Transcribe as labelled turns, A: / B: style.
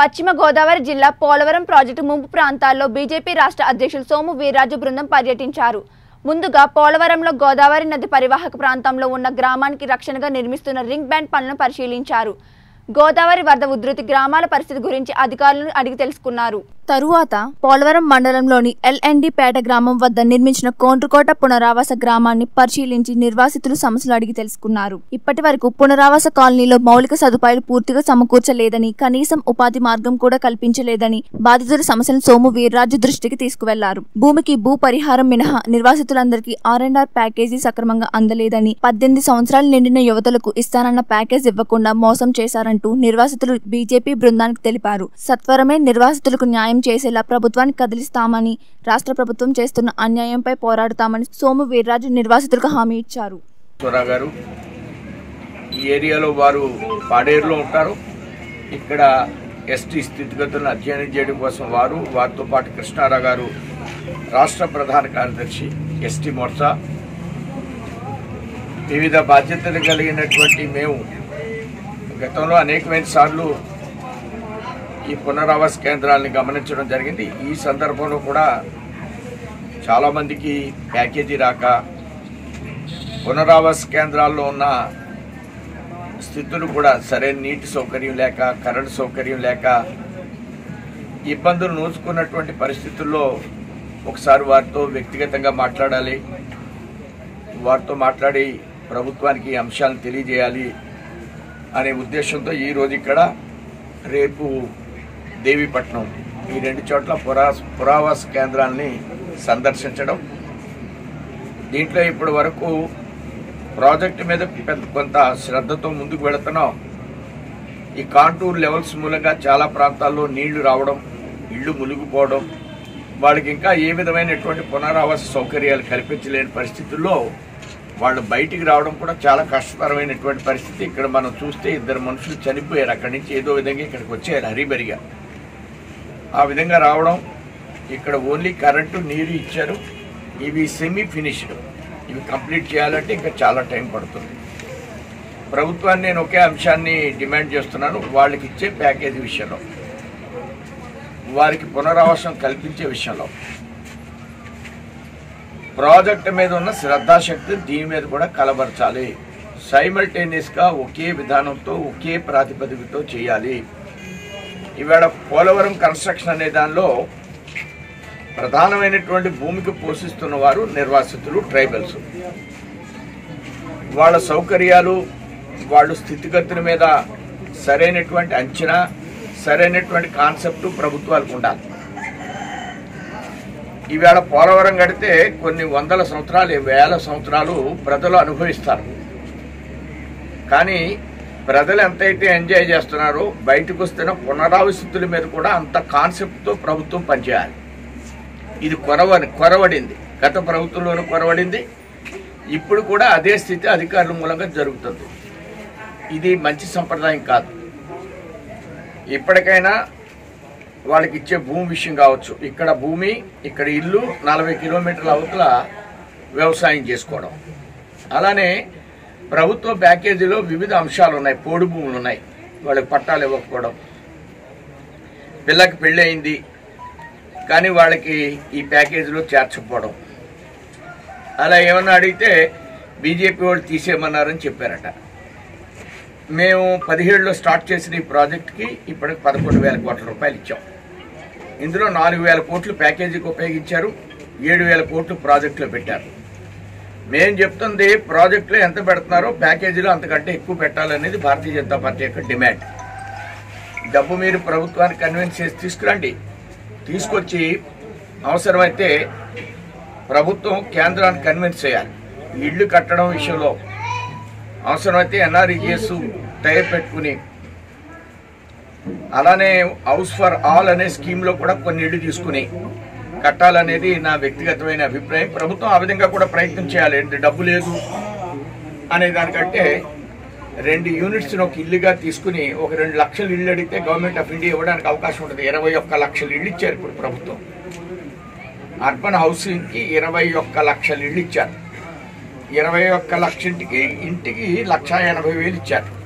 A: పశ్చిమ గోదావరి జిల్లా పోలవరం ప్రాజెక్టు ముంపు ప్రాంతాల్లో బీజేపీ రాష్ట్ర అధ్యక్షులు సోము వీర్రాజు బృందం పర్యటించారు. ముందుగా పోలవరంలో గోదావరి నది పరివాహక ప్రాంతంలో ఉన్న గ్రామానికి రక్షణగా నిర్మిస్తున్న రింగ్ బ్యాండ్ పనులను పరిశీలించారు. గోదావరి వరద ఉధృతి గ్రామాల పరిస్థితి గురించి అధికారులను అడిగి తెలుసుకున్నారు. తరువాత పోలవరం మండలంలోని ఎల్ఎన్డి పేట గ్రామం వద్ద నిర్మించిన కోండ్రుకోట పునరావాస గ్రామాన్ని పరిశీలించి నిర్వాసితులు సమస్యలు అడిగి తెలుసుకున్నారు. ఇప్పటి వరకు పునరావాస కాలనీలో మౌలిక సదుపాయాలు పూర్తిగా సమకూర్చలేదని కనీసం ఉపాధి మార్గం కూడా కల్పించలేదని బాధితుల సమస్యలను సోము వీర్రాజు దృష్టికి తీసుకువెళ్ళారు. భూమికి భూ పరిహారం మినహా నిర్వాసితులందరికీ ఆర్ అండ్ ఆర్ ప్యాకేజీ సక్రమంగా అందలేదని పద్దెనిమిది సంవత్సరాలు నిండిన యువతలకు ఇస్తానన్న ప్యాకేజ్ ఇవ్వకుండా మోసం చేశారంటూ నిర్వాసితులు బీజేపీ బృందానికి తెలిపారు. సత్వరమే నిర్వాసితులకు న్యాయం చేసేలా ప్రభుత్వాన్ని కదిలిస్తామని రాష్ట్ర ప్రభుత్వం చేస్తున్న అన్యాయంపై పోరాడతామని సోము వీర్రాజు నిర్వాసితులకు హామీ ఇచ్చారు.
B: గారు ఈ ఏరియాలో వారు పాడేరులో ఉంటారు. ఇక్కడ ఎస్టీ స్థితిగతులను అధ్యయనం చేయడం కోసం వారు వారితో పాటు కృష్ణారావు గారు రాష్ట్ర ప్రధాన కార్యదర్శి ఎస్టీ మోర్చా. వివిధ బాధ్యతలు కలిగినటువంటి మేము గతంలో అనేకమైన సార్లు ఈ పునరావాస కేంద్రాలను గమనించడం జరిగింది. ఈ సందర్భంలో కూడా చాలామందికి ప్యాకేజీ రాక పునరావాస కేంద్రాల్లో ఉన్న స్థితులు కూడా సరైన నీటి సౌకర్యం లేక కరెంటు సౌకర్యం లేక ఇబ్బందులు నూచుకున్నటువంటి పరిస్థితుల్లో ఒకసారి వారితో వ్యక్తిగతంగా మాట్లాడాలి. వారితో మాట్లాడి ప్రభుత్వానికి అంశాలను తెలియజేయాలి అనే ఉద్దేశంతో ఈరోజు ఇక్కడ రేపు దేవీపట్నం ఈ రెండు చోట్ల పురా పురావాస కేంద్రాల్ని సందర్శించడం. దీంట్లో ఇప్పటి వరకు ప్రాజెక్టు మీద పెద్ద కొంత శ్రద్ధతో ముందుకు వెళుతున్నాం. ఈ కాంటూర్ లెవెల్స్ మూలంగా చాలా ప్రాంతాల్లో నీళ్ళు రావడం ఇళ్ళు మునిగిపోవడం వాళ్ళకి ఇంకా ఏ విధమైనటువంటి పునరావాస సౌకర్యాలు కల్పించలేని పరిస్థితుల్లో వాళ్ళు బయటికి రావడం కూడా చాలా కష్టతరమైనటువంటి పరిస్థితి. ఇక్కడ మనం చూస్తే ఇద్దరు మనుషులు చనిపోయారు. అక్కడి నుంచి ఏదో విధంగా ఇక్కడికి వచ్చారు హరిబరిగా. ఆ విధంగా రావడం ఇక్కడ ఓన్లీ కరెంటు నీరు ఇచ్చారు. ఇవి సెమీ ఫినిష్డ్ ఇవి కంప్లీట్ చేయాలంటే ఇంకా చాలా టైం పడుతుంది. ప్రభుత్వాన్ని నేను ఒకే అంశాన్ని డిమాండ్ చేస్తున్నాను. వాళ్ళకి ఇచ్చే ప్యాకేజీ విషయంలో. వారికి పునరావాసం కల్పించే విషయంలో. ప్రాజెక్ట్ మీద ఉన్న శ్రద్ధాశక్తి దీని మీద కూడా కలబరచాలి. సైమల్టేనియస్గా ఒకే విధానంతో ఒకే ప్రాతిపదికతో చేయాలి. ఇవాళ పోలవరం కన్స్ట్రక్షన్ అనే దానిలో ప్రధానమైనటువంటి భూమికి పోషిస్తున్న వారు నిర్వాసితులు ట్రైబల్స్. వాళ్ళ సౌకర్యాలు వాళ్ళు స్థితిగతుల మీద సరైనటువంటి అంచనా సరైనటువంటి కాన్సెప్ట్ ప్రభుత్వాలకు ఉండాలి. ఈవేళ పోలవరం కడితే కొన్ని వందల సంవత్సరాలు వేల సంవత్సరాలు ప్రజలు అనుభవిస్తారు. కానీ ప్రజలు ఎంతైతే ఎంజాయ్ చేస్తున్నారో బయటకు వస్తున్న పునరావస్థితుల మీద కూడా అంత కాన్సెప్ట్తో ప్రభుత్వం పనిచేయాలి. ఇది కొరవ కొరవడింది. గత ప్రభుత్వంలోనూ కొరవడింది. ఇప్పుడు కూడా అదే స్థితి అధికారుల మూలంగా జరుగుతుంది. ఇది మంచి సంప్రదాయం కాదు. ఇప్పటికైనా వాళ్ళకి ఇచ్చే భూమి విషయం కావచ్చు. ఇక్కడ భూమి ఇక్కడ ఇల్లు నలభై కిలోమీటర్ల అవతల వ్యవసాయం చేసుకోవడం. అలానే ప్రభుత్వ ప్యాకేజీలో వివిధ అంశాలు ఉన్నాయి. పోడు భూములు ఉన్నాయి. వాళ్ళకి పట్టాలు ఇవ్వకపోవడం. పిల్లకి పెళ్ళి అయింది. కానీ వాళ్ళకి ఈ ప్యాకేజీలో చేర్చకపోవడం. అలా ఏమన్నా అడిగితే బీజేపీ వాళ్ళు తీసేయమన్నారని చెప్పారట. మేము పదిహేడులో స్టార్ట్ చేసిన ఈ ప్రాజెక్ట్కి ఇప్పటికి పదకొండు వేల కోట్ల రూపాయలు ఇచ్చాం. ఇందులో నాలుగు వేల కోట్లు ప్యాకేజీకి ఉపయోగించారు. ఏడు వేల కోట్లు ప్రాజెక్టులో పెట్టారు. మేము చెప్తుంది ప్రాజెక్టులో ఎంత పెడుతున్నారో ప్యాకేజీలో అంతకంటే ఎక్కువ పెట్టాలనేది భారతీయ జనతా పార్టీ యొక్క డిమాండ్. డబ్బు మీరు ప్రభుత్వానికి కన్విన్స్ చేసి తీసుకురండి. తీసుకొచ్చి అవసరమైతే ప్రభుత్వం కేంద్రాన్ని కన్విన్స్ చేయాలి. ఇళ్ళు కట్టడం విషయంలో అవసరమైతే ఎన్ఆర్ఈజిఎస్ టైర్ పెట్టుకుని అలానే హౌస్ ఫర్ ఆల్ అనే స్కీమ్లో కూడా కొన్ని ఇళ్ళు తీసుకుని కట్టాలనేది నా వ్యక్తిగతమైన అభిప్రాయం. ప్రభుత్వం ఆ విధంగా కూడా ప్రయత్నం చేయాలి. ఏంటి డబ్బు లేదు అనే దానికంటే రెండు యూనిట్స్ని ఒక ఇల్లుగా తీసుకుని ఒక రెండు లక్షలు ఇళ్ళు అడిగితే గవర్నమెంట్ ఆఫ్ ఇండియా ఇవ్వడానికి అవకాశం ఉంటుంది. ఇరవై ఒక్క లక్షలు ఇళ్ళు ఇచ్చారు ఇప్పుడు ప్రభుత్వం. అర్బన్ హౌసింగ్కి ఇరవై ఒక్క లక్షలు ఇళ్ళు ఇచ్చారు. ఇరవై ఒక్క లక్ష ఇంటికి ఇంటికి లక్ష ఎనభై వేలు ఇచ్చారు.